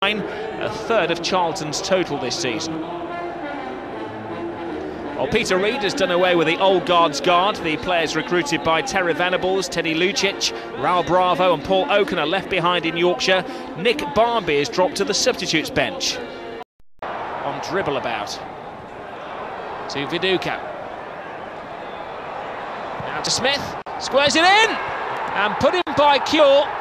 a third of Charlton's total this season. Well, Peter Reid has done away with the old guard's guard. The players recruited by Terry Venables, Teddy Lucic, Raul Bravo and Paul Okon are left behind in Yorkshire. Nick Barmby is dropped to the substitutes bench. On dribble about. To Viduka. Now to Smith. Squares it in! And put in by Kewell.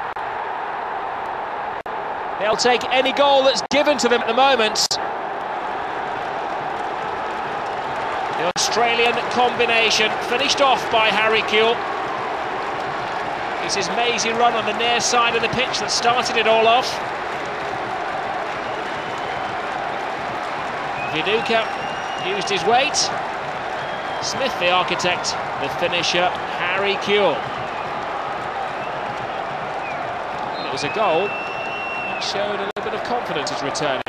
They'll take any goal that's given to them at the moment. The Australian combination finished off by Harry Kewell. It's his mazy run on the near side of the pitch that started it all off. Viduka used his weight. Smith, the architect, the finisher, Harry Kewell. It was a goal showed a little bit of confidence is returning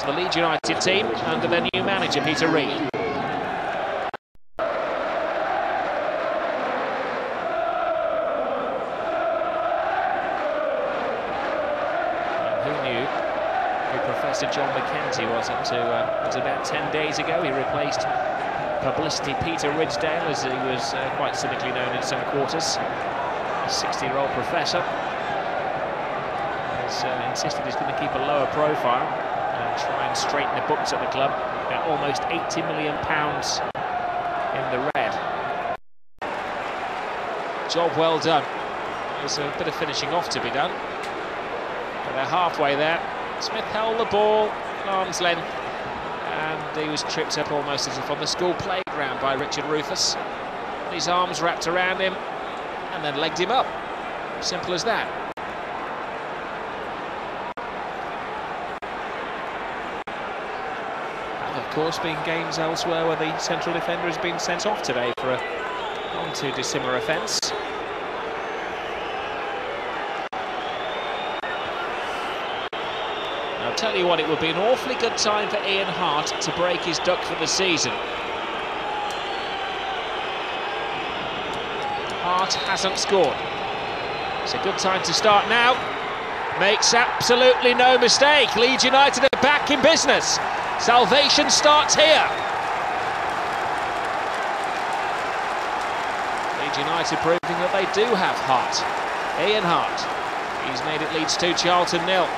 to the Leeds United team under their new manager, Peter Reid. who knew who Professor John McKenzie was up to uh, was about 10 days ago. He replaced publicity Peter Ridsdale, as he was uh, quite cynically known in some quarters. A 60-year-old professor has uh, insisted he's going to keep a lower profile and try and straighten the books at the club. At almost 80 million pounds in the red. Job well done. There's a bit of finishing off to be done. But they're halfway there. Smith held the ball arm's length and he was tripped up almost as if on the school playground by Richard Rufus. His arms wrapped around him and then legged him up. Simple as that. And of course, being games elsewhere where the central defender has been sent off today for a not too dissimilar offence. I'll tell you what, it would be an awfully good time for Ian Harte to break his duck for the season. Harte hasn't scored. It's a good time to start now. Makes absolutely no mistake. Leeds United are back in business. Salvation starts here. Leeds United proving that they do have Hart. Ian Harte. He's made it Leeds 2, Charlton nil.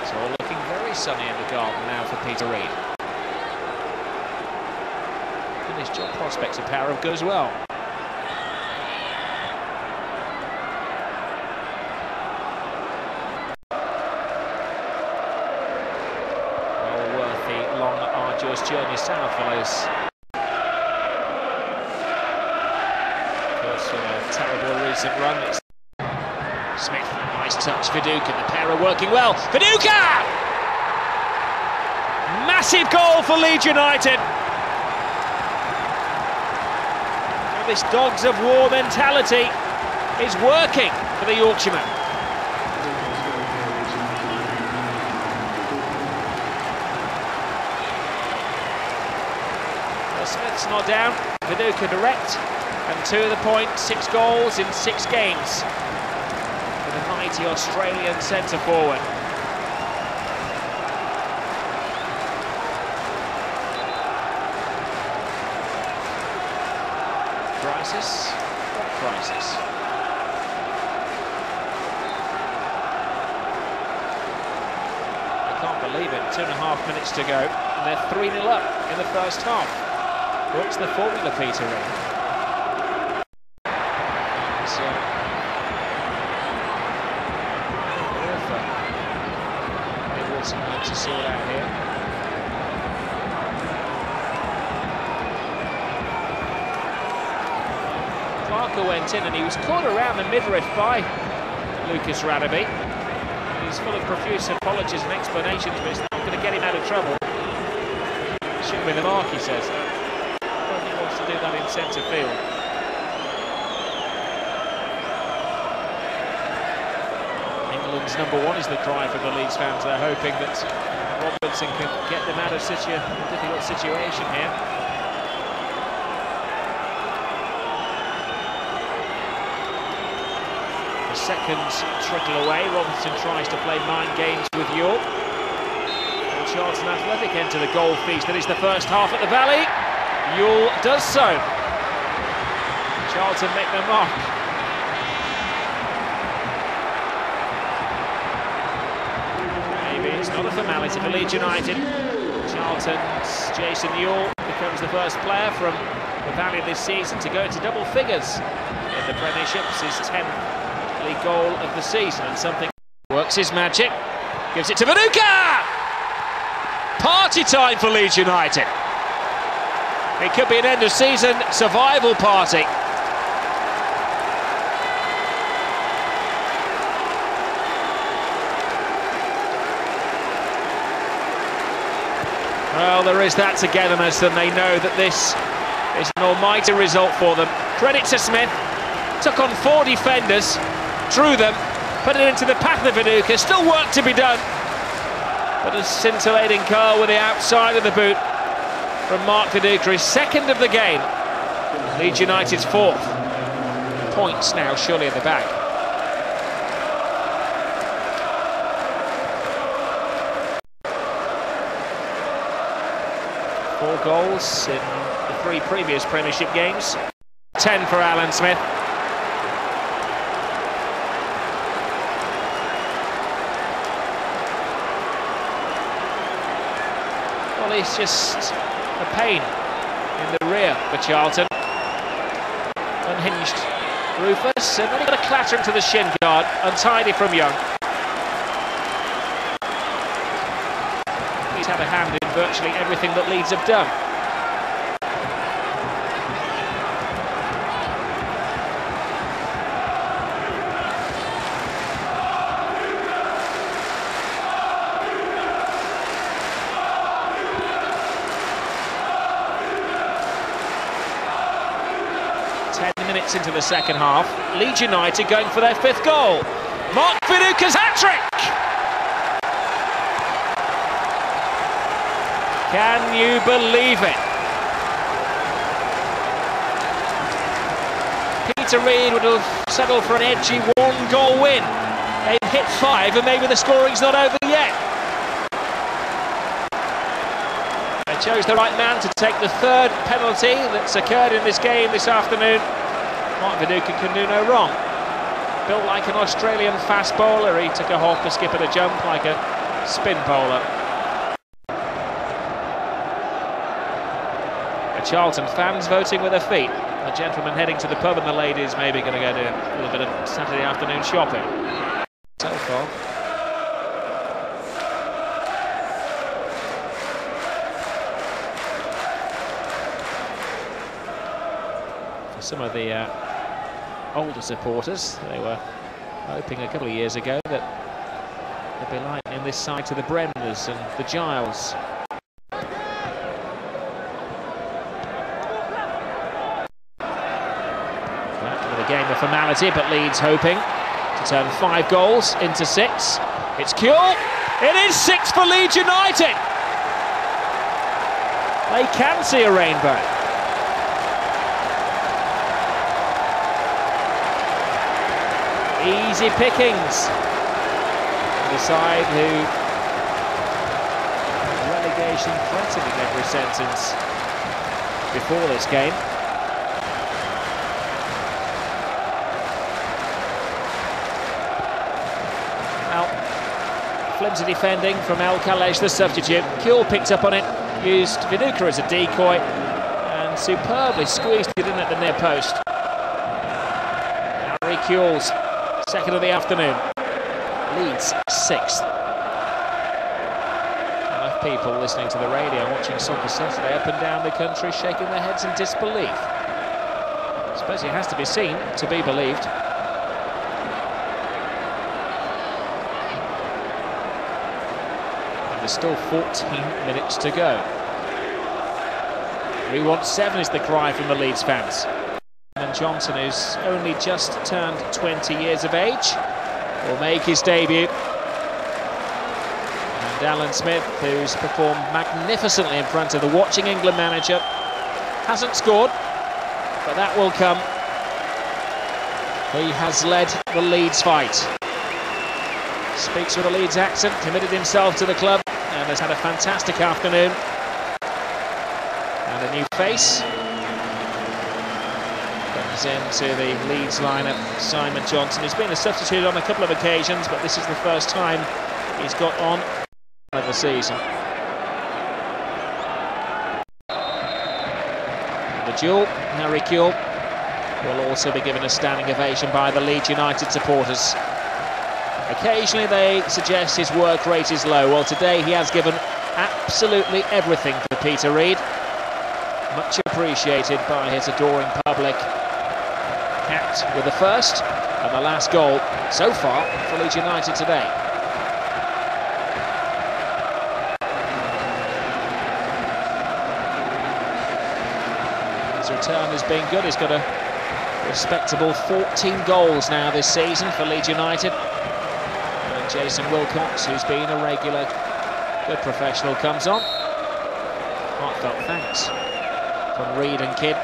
It's all looking very sunny in the garden now for Peter Reid. His job prospects of goes. Well journey south for those First from a terrible recent run. It's Smith, nice touch, Viduka, the pair are working well. Viduka! Massive goal for Leeds United. This dogs of war mentality is working for the Yorkshireman. Not down, Viduka direct, and two of the point, six goals in six games for the mighty Australian centre forward. Crisis? Crisis? I can't believe it. Two and a half minutes to go, and they're 3 0 up in the first half. What's the formula, Peter? Reid? It's, uh, Author. Able to, sort out here. Clarker went in and he was caught around the midriff by Lucas Radebe. He's full of profuse apologies and explanations, but it's not going to get him out of trouble. Should have been the mark, he says centre field. England's number one is the cry for the Leeds fans. They're hoping that Robinson can get them out of such a difficult situation here. The seconds trickle away. Robinson tries to play mind games with York. And Charlton Athletic enter the goal feast. That is the first half at the Valley. Euell does so. Charlton make their mark. Maybe it's not a formality for Leeds United. Charlton's Jason Euell becomes the first player from the Valley this season to go into double figures in the Premiership. His 10th league goal of the season and something works his magic. Gives it to Viduka! Party time for Leeds United. It could be an end of season survival party. Well, there is that togetherness, and they know that this is an almighty result for them. Credit to Smith, took on four defenders, drew them, put it into the path of Viduka. Still work to be done, but a scintillating goal with the outside of the boot from Mark Viduka, his second of the game. Leeds United's fourth. Points now surely in the back. Four goals in the three previous Premiership games. Ten for Alan Smith. Well, it's just a pain in the rear for Charlton. Unhinged Rufus, and then he got a clatter into the shin guard, untidy from Young. He's had a hand in virtually everything that Leeds have done. minutes into the second half. Leeds United going for their fifth goal. Mark Viduka's hat-trick! Can you believe it? Peter Reid would have settled for an edgy one-goal win. They've hit five and maybe the scoring's not over yet. They chose the right man to take the third penalty that's occurred in this game this afternoon. Mark Viduka can do no wrong. Built like an Australian fast bowler, he took a hop, a skip and a jump like a spin bowler. Charlton fans voting with their feet. The gentlemen heading to the pub and the ladies maybe going to go do a little bit of Saturday afternoon shopping. So far. For some of the uh, older supporters. They were hoping a couple of years ago that they'd be light in this side to the Bremners and the Giles. That a game of formality, but Leeds hoping to turn five goals into six. It's Kewell. It is six for Leeds United. They can see a rainbow. easy pickings. The side who relegation threatening every sentence before this game. Flimsy defending from El Khalej, the substitute. Kewell picked up on it, used Viduka as a decoy, and superbly squeezed it in at the near post. Harry Kewell's second of the afternoon. Leeds sixth. Enough people listening to the radio watching Soccer Saturday up and down the country shaking their heads in disbelief. I suppose it has to be seen to be believed. There's still 14 minutes to go. We want seven is the cry from the Leeds fans. And Johnson, who's only just turned 20 years of age, will make his debut. And Alan Smith, who's performed magnificently in front of the watching England manager, hasn't scored, but that will come. He has led the Leeds fight. Speaks with a Leeds accent, committed himself to the club, has had a fantastic afternoon. And a new face. Comes into the Leeds lineup, Simon Johnson. He's been a substitute on a couple of occasions, but this is the first time he's got on of the season. The duel, Harry Kewell will also be given a standing ovation by the Leeds United supporters. Occasionally they suggest his work rate is low. Well, today he has given absolutely everything for Peter Reid. Much appreciated by his adoring public. Capped with the first and the last goal so far for Leeds United today. His return has been good. He's got a respectable 14 goals now this season for Leeds United. Jason Wilcox, who's been a regular good professional, comes on. Heartfelt thanks from Reid and Kidd.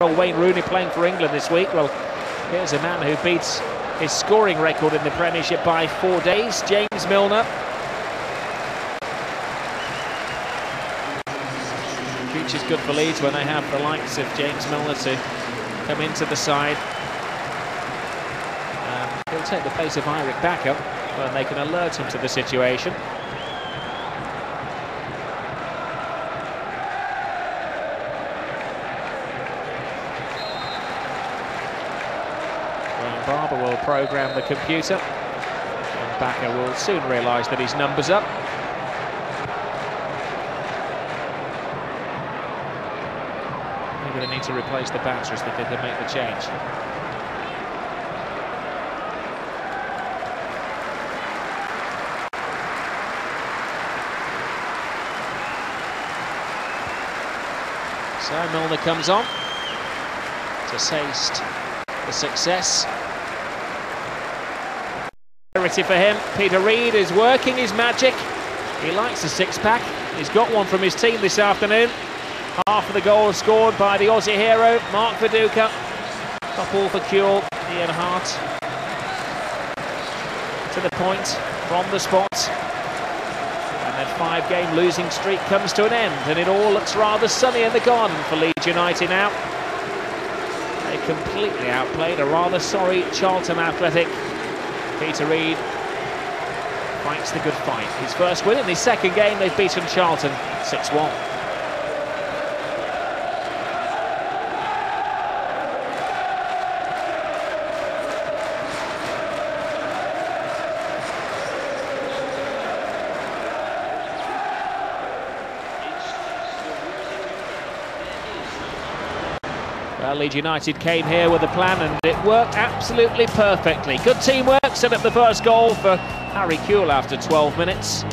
Well, Wayne Rooney playing for England this week. Well, here's a man who beats his scoring record in the Premiership by four days, James Milner. Future's good for Leeds when they have the likes of James Milner to come into the side. Take the place of Eirik Bakke when they can alert him to the situation. Well, Barber will program the computer and Bakke will soon realise that his number's up. They're going to need to replace the batteries that they can make the change. So Milner comes on to taste the success. Priority for him. Peter Reid is working his magic. He likes a six-pack. He's got one from his team this afternoon. Half of the goal scored by the Aussie hero, Mark Viduka. Couple for Kewell, Ian Harte. To the point, from the spot. Five-game losing streak comes to an end, and it all looks rather sunny in the garden for Leeds United now. They completely outplayed a rather sorry Charlton Athletic. Peter Reid fights the good fight. His first win in his second game, they've beaten Charlton 6-1. Well, Leeds United came here with a plan and it worked absolutely perfectly. Good teamwork, set up the first goal for Harry Kewell after 12 minutes.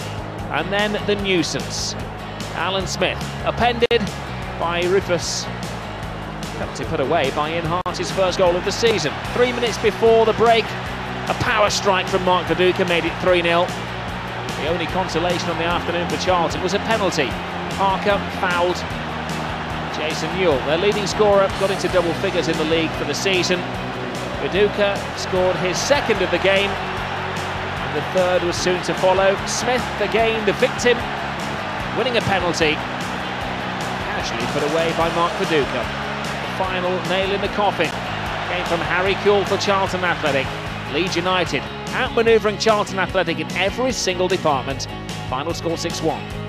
And then the nuisance. Alan Smith, appended by Rufus. Kept put away by Ian Harte, his first goal of the season. Three minutes before the break, a power strike from Mark Viduka made it 3-0. The only consolation on the afternoon for Charlton was a penalty. Parker fouled Jason Newell, their leading scorer, got into double figures in the league for the season. Viduka scored his second of the game. The third was soon to follow. Smith, again, the victim, winning a penalty. Casually put away by Mark Viduka. The final nail in the coffin came from Harry Kewell for Charlton Athletic. Leeds United outmanoeuvring Charlton Athletic in every single department. Final score 6-1.